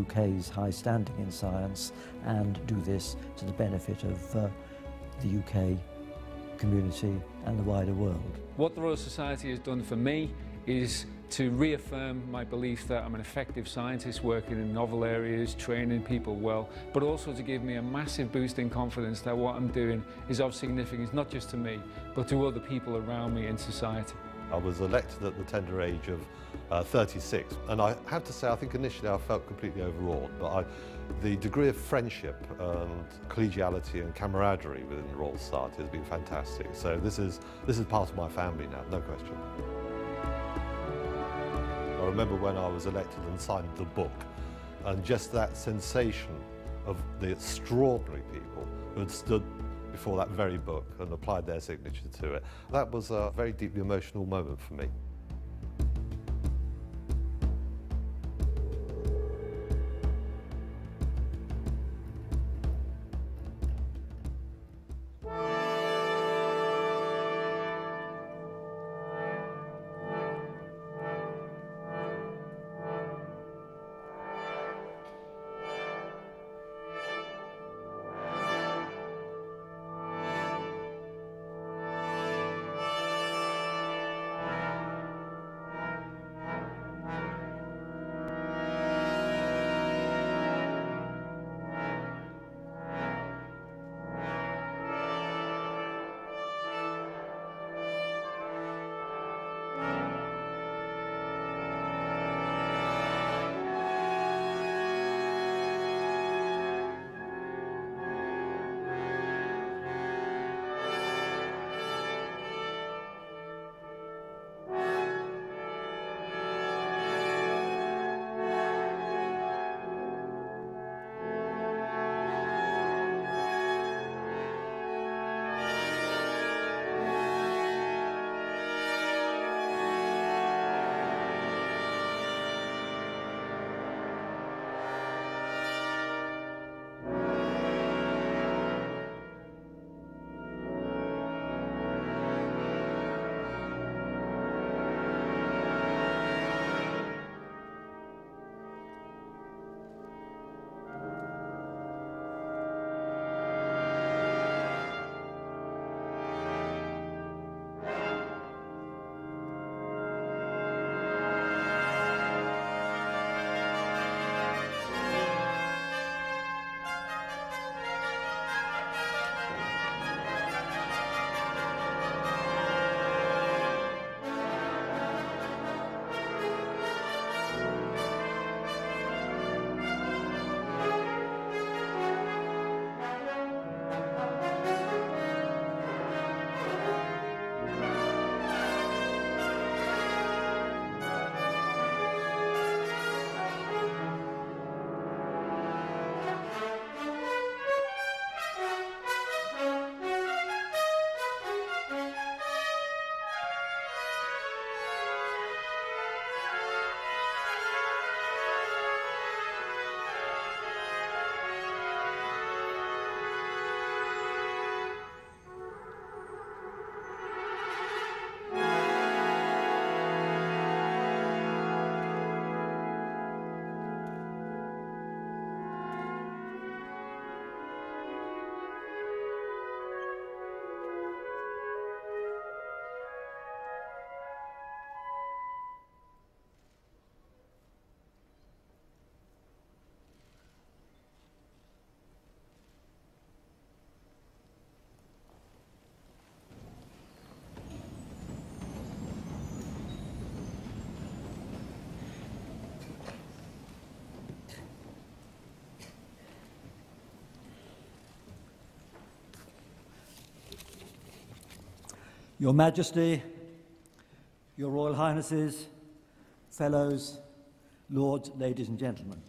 UK's high standing in science and do this to the benefit of uh, the UK community and the wider world. What the Royal Society has done for me is to reaffirm my belief that I'm an effective scientist working in novel areas, training people well, but also to give me a massive boost in confidence that what I'm doing is of significance not just to me, but to other people around me in society. I was elected at the tender age of uh, 36 and I have to say I think initially I felt completely overawed but I, the degree of friendship and collegiality and camaraderie within the Royal Society has been fantastic so this is, this is part of my family now, no question. I remember when I was elected and signed the book and just that sensation of the extraordinary people who had stood before that very book and applied their signature to it. That was a very deeply emotional moment for me. Your Majesty, Your Royal Highnesses, Fellows, Lords, Ladies and Gentlemen.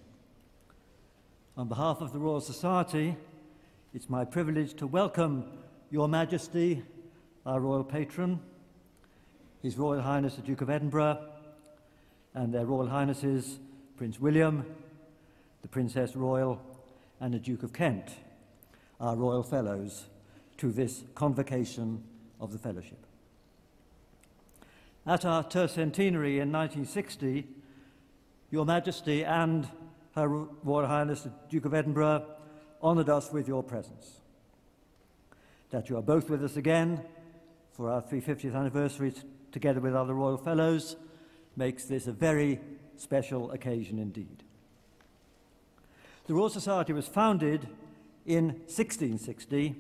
On behalf of the Royal Society, it's my privilege to welcome Your Majesty, our Royal Patron, His Royal Highness the Duke of Edinburgh, and their Royal Highnesses Prince William, the Princess Royal, and the Duke of Kent, our Royal Fellows, to this convocation of the Fellowship. At our tercentenary in 1960, Your Majesty and Her Royal Highness the Duke of Edinburgh honoured us with your presence. That you are both with us again for our 350th anniversary together with other Royal Fellows makes this a very special occasion indeed. The Royal Society was founded in 1660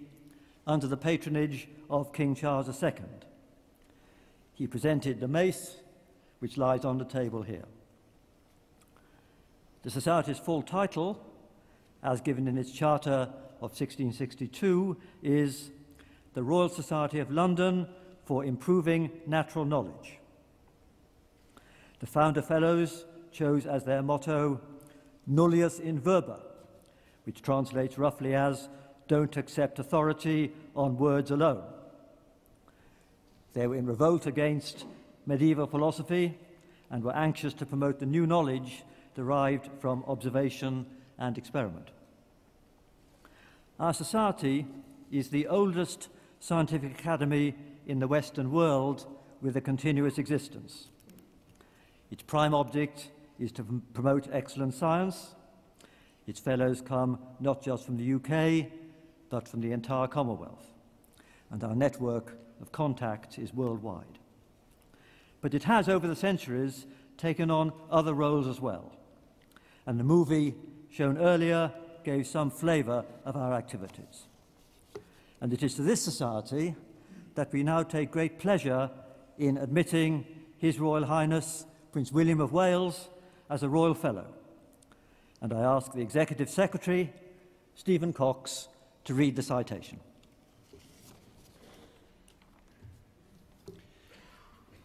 under the patronage of King Charles II. He presented the mace, which lies on the table here. The Society's full title, as given in its charter of 1662, is the Royal Society of London for Improving Natural Knowledge. The founder fellows chose as their motto Nullius in Verba, which translates roughly as don't accept authority on words alone. They were in revolt against medieval philosophy and were anxious to promote the new knowledge derived from observation and experiment. Our society is the oldest scientific academy in the Western world with a continuous existence. Its prime object is to promote excellent science. Its fellows come not just from the UK, but from the entire Commonwealth. And our network of contact is worldwide. But it has, over the centuries, taken on other roles as well. And the movie shown earlier gave some flavour of our activities. And it is to this society that we now take great pleasure in admitting His Royal Highness Prince William of Wales as a Royal Fellow. And I ask the Executive Secretary, Stephen Cox, to read the citation.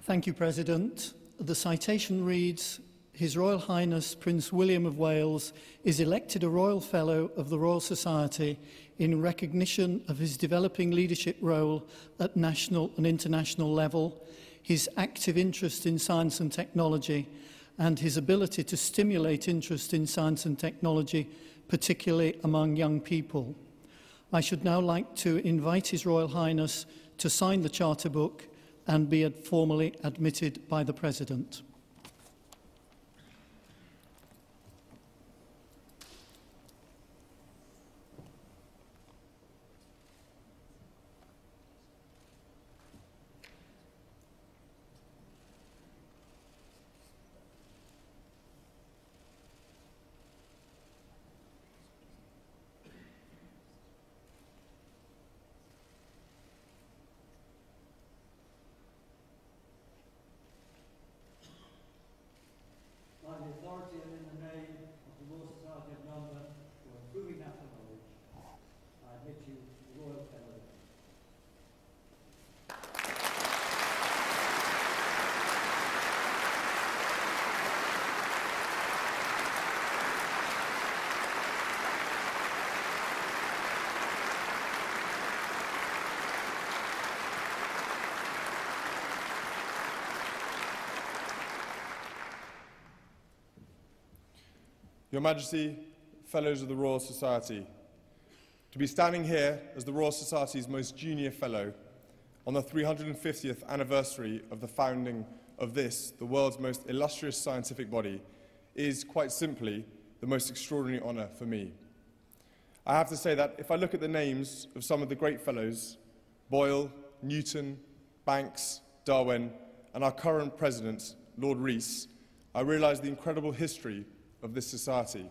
Thank you, President. The citation reads His Royal Highness Prince William of Wales is elected a Royal Fellow of the Royal Society in recognition of his developing leadership role at national and international level, his active interest in science and technology, and his ability to stimulate interest in science and technology, particularly among young people. I should now like to invite His Royal Highness to sign the Charter Book and be formally admitted by the President. Your Majesty, Fellows of the Royal Society, to be standing here as the Royal Society's most junior Fellow on the 350th anniversary of the founding of this, the world's most illustrious scientific body, is quite simply the most extraordinary honour for me. I have to say that if I look at the names of some of the great fellows, Boyle, Newton, Banks, Darwin, and our current president, Lord Rees, I realise the incredible history of this society.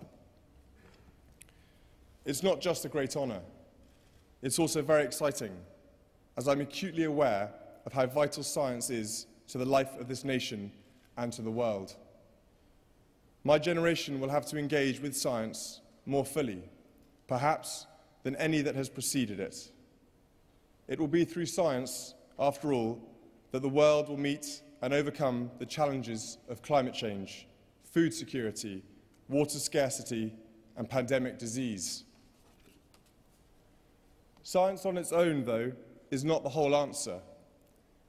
It's not just a great honour, it's also very exciting, as I'm acutely aware of how vital science is to the life of this nation and to the world. My generation will have to engage with science more fully, perhaps than any that has preceded it. It will be through science, after all, that the world will meet and overcome the challenges of climate change, food security, water scarcity, and pandemic disease. Science on its own, though, is not the whole answer.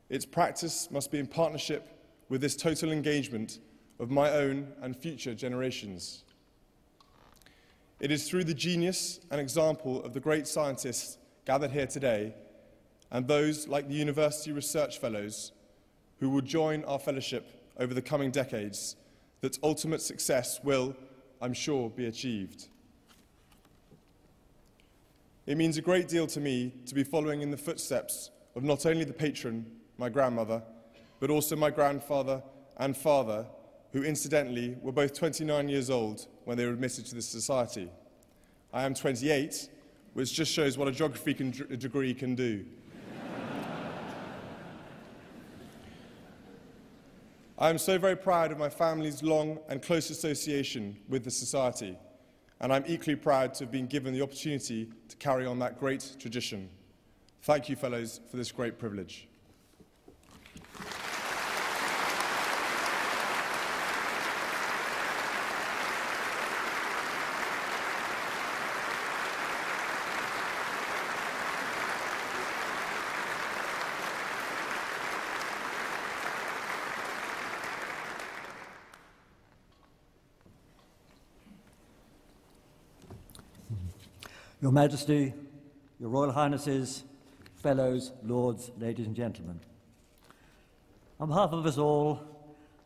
Its practice must be in partnership with this total engagement of my own and future generations. It is through the genius and example of the great scientists gathered here today and those like the University Research Fellows who will join our fellowship over the coming decades that ultimate success will, I'm sure, be achieved. It means a great deal to me to be following in the footsteps of not only the patron, my grandmother, but also my grandfather and father, who incidentally were both 29 years old when they were admitted to this society. I am 28, which just shows what a geography can, degree can do. I am so very proud of my family's long and close association with the Society, and I'm equally proud to have been given the opportunity to carry on that great tradition. Thank you, fellows, for this great privilege. Your Majesty, Your Royal Highnesses, fellows, lords, ladies and gentlemen. On behalf of us all,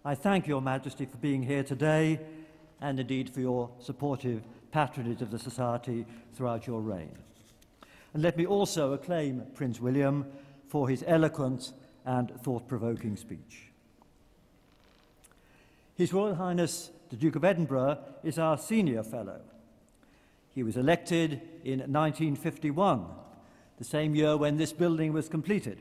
I thank Your Majesty for being here today and indeed for your supportive patronage of the Society throughout your reign. And let me also acclaim Prince William for his eloquent and thought-provoking speech. His Royal Highness the Duke of Edinburgh is our senior fellow he was elected in 1951, the same year when this building was completed.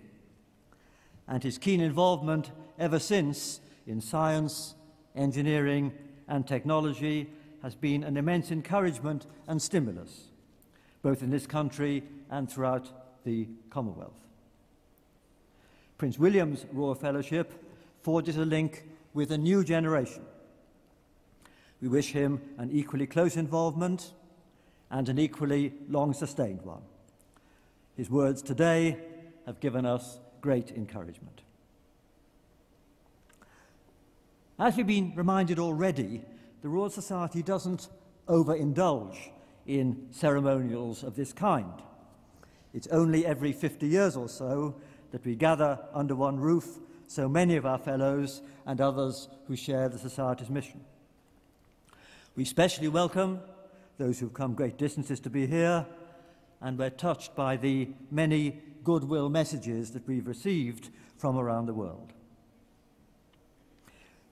And his keen involvement ever since in science, engineering, and technology has been an immense encouragement and stimulus, both in this country and throughout the Commonwealth. Prince William's Royal Fellowship forges a link with a new generation. We wish him an equally close involvement and an equally long sustained one. His words today have given us great encouragement. As we've been reminded already, the Royal Society doesn't overindulge in ceremonials of this kind. It's only every 50 years or so that we gather under one roof so many of our fellows and others who share the Society's mission. We especially welcome those who've come great distances to be here, and we're touched by the many goodwill messages that we've received from around the world.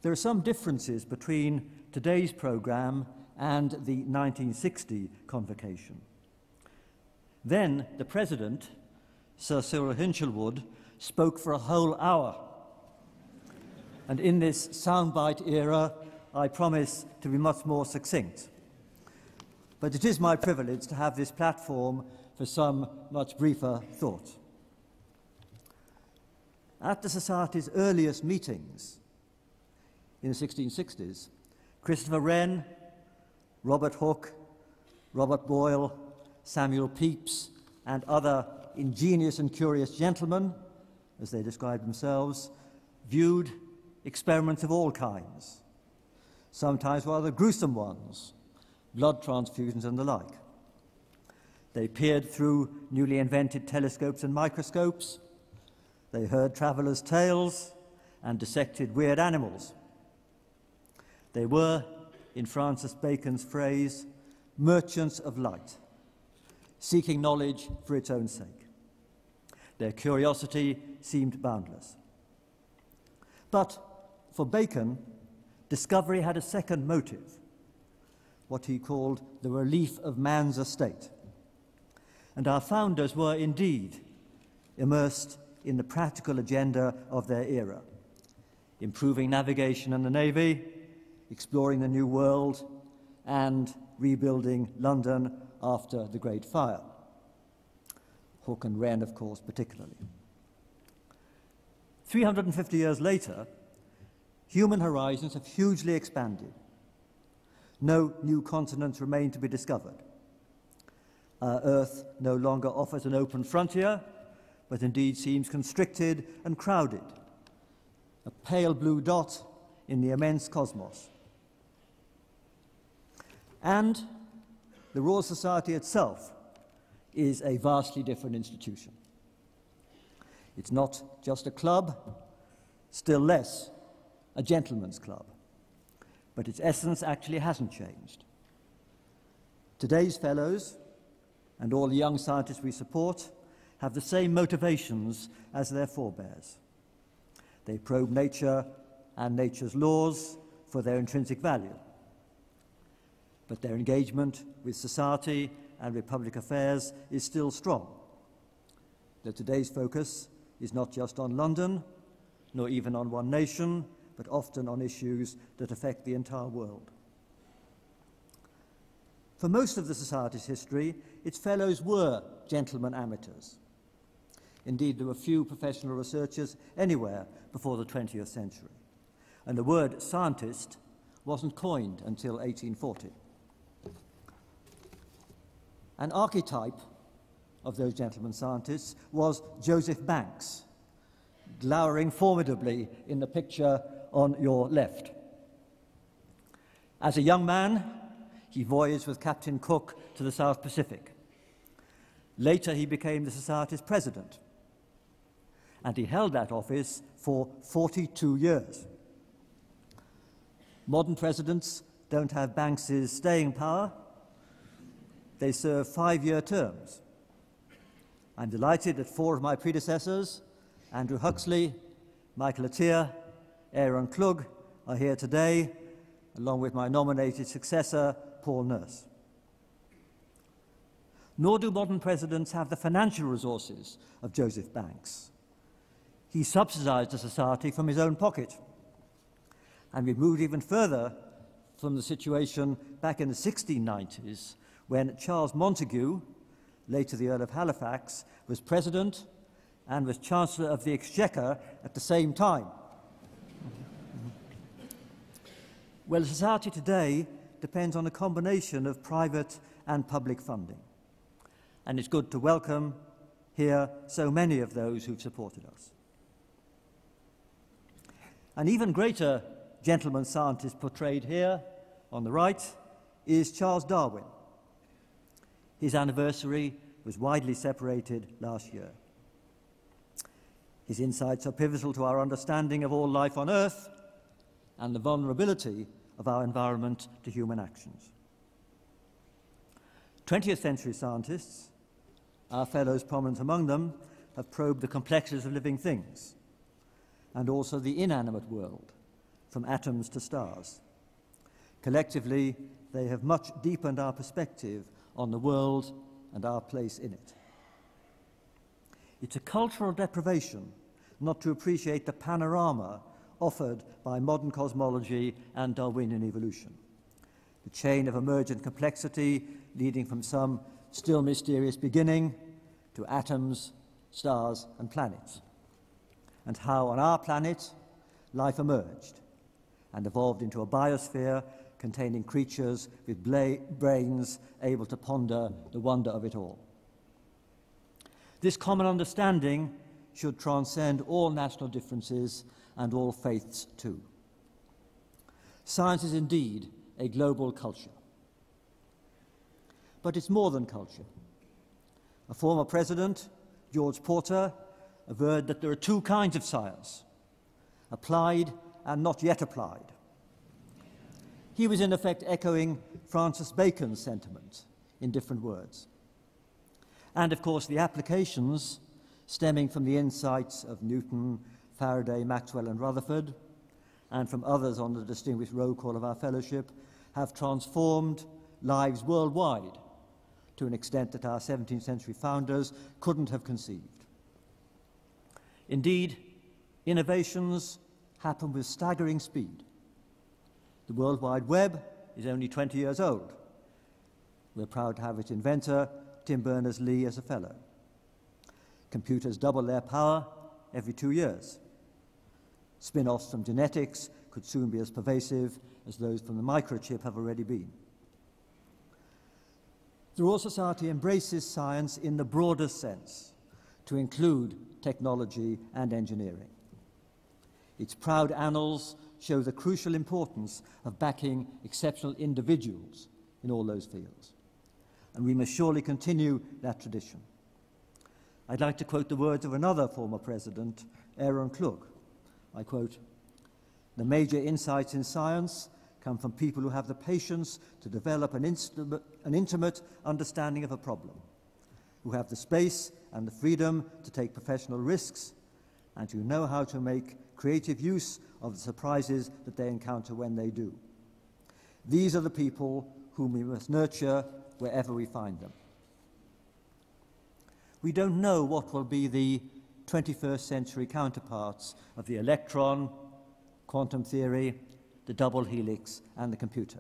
There are some differences between today's programme and the 1960 convocation. Then the President, Sir Cyril Hinshelwood, spoke for a whole hour. And in this soundbite era, I promise to be much more succinct. But it is my privilege to have this platform for some much briefer thought. At the Society's earliest meetings in the 1660s, Christopher Wren, Robert Hooke, Robert Boyle, Samuel Pepys, and other ingenious and curious gentlemen, as they described themselves, viewed experiments of all kinds, sometimes rather gruesome ones, blood transfusions, and the like. They peered through newly invented telescopes and microscopes. They heard travellers' tales and dissected weird animals. They were, in Francis Bacon's phrase, merchants of light, seeking knowledge for its own sake. Their curiosity seemed boundless. But for Bacon, discovery had a second motive what he called the relief of man's estate. And our founders were indeed immersed in the practical agenda of their era, improving navigation and the Navy, exploring the New World, and rebuilding London after the Great Fire. Hooke and Wren, of course, particularly. 350 years later, human horizons have hugely expanded no new continents remain to be discovered. Our Earth no longer offers an open frontier, but indeed seems constricted and crowded, a pale blue dot in the immense cosmos. And the Royal Society itself is a vastly different institution. It's not just a club, still less a gentleman's club but its essence actually hasn't changed. Today's fellows and all the young scientists we support have the same motivations as their forebears. They probe nature and nature's laws for their intrinsic value. But their engagement with society and with public affairs is still strong. Though today's focus is not just on London, nor even on one nation, but often on issues that affect the entire world. For most of the Society's history, its fellows were gentlemen amateurs. Indeed, there were few professional researchers anywhere before the 20th century, and the word scientist wasn't coined until 1840. An archetype of those gentlemen scientists was Joseph Banks, glowering formidably in the picture on your left. As a young man, he voyaged with Captain Cook to the South Pacific. Later, he became the Society's president, and he held that office for 42 years. Modern presidents don't have Banks's staying power, they serve five year terms. I'm delighted that four of my predecessors, Andrew Huxley, Michael Atiyah, Aaron Klug, are here today, along with my nominated successor, Paul Nurse. Nor do modern presidents have the financial resources of Joseph Banks. He subsidized the society from his own pocket. And we've moved even further from the situation back in the 1690s when Charles Montagu, later the Earl of Halifax, was president and was Chancellor of the Exchequer at the same time. Well, society today depends on a combination of private and public funding. And it's good to welcome here so many of those who've supported us. An even greater gentleman scientist portrayed here on the right is Charles Darwin. His anniversary was widely celebrated last year. His insights are pivotal to our understanding of all life on Earth and the vulnerability of our environment to human actions. 20th century scientists, our fellows prominent among them, have probed the complexities of living things and also the inanimate world, from atoms to stars. Collectively, they have much deepened our perspective on the world and our place in it. It's a cultural deprivation not to appreciate the panorama offered by modern cosmology and Darwinian evolution. The chain of emergent complexity leading from some still mysterious beginning to atoms, stars, and planets. And how on our planet life emerged and evolved into a biosphere containing creatures with brains able to ponder the wonder of it all. This common understanding should transcend all national differences and all faiths too. Science is indeed a global culture. But it's more than culture. A former president, George Porter, averred that there are two kinds of science applied and not yet applied. He was in effect echoing Francis Bacon's sentiment in different words. And of course, the applications stemming from the insights of Newton, Faraday, Maxwell, and Rutherford, and from others on the distinguished roll call of our fellowship, have transformed lives worldwide to an extent that our 17th century founders couldn't have conceived. Indeed, innovations happen with staggering speed. The World Wide Web is only 20 years old. We're proud to have its inventor, Tim Berners-Lee, as a fellow. Computers double their power every two years. Spin-offs from genetics could soon be as pervasive as those from the microchip have already been. The Royal Society embraces science in the broadest sense, to include technology and engineering. Its proud annals show the crucial importance of backing exceptional individuals in all those fields. And we must surely continue that tradition. I'd like to quote the words of another former president, Aaron Klug. I quote, The major insights in science come from people who have the patience to develop an, an intimate understanding of a problem, who have the space and the freedom to take professional risks, and who know how to make creative use of the surprises that they encounter when they do. These are the people whom we must nurture wherever we find them. We don't know what will be the 21st century counterparts of the electron, quantum theory, the double helix, and the computer,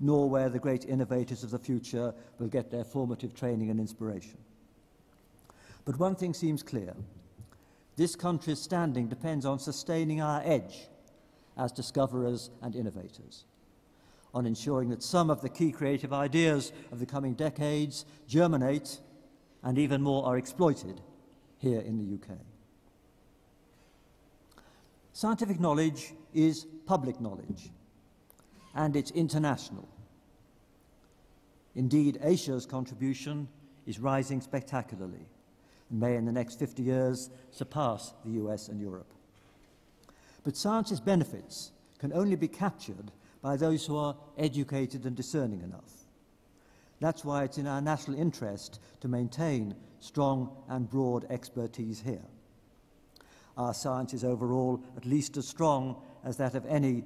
nor where the great innovators of the future will get their formative training and inspiration. But one thing seems clear this country's standing depends on sustaining our edge as discoverers and innovators, on ensuring that some of the key creative ideas of the coming decades germinate and even more are exploited here in the UK. Scientific knowledge is public knowledge, and it's international. Indeed, Asia's contribution is rising spectacularly and may in the next 50 years surpass the US and Europe. But science's benefits can only be captured by those who are educated and discerning enough. That's why it's in our national interest to maintain strong and broad expertise here. Our science is overall at least as strong as that of any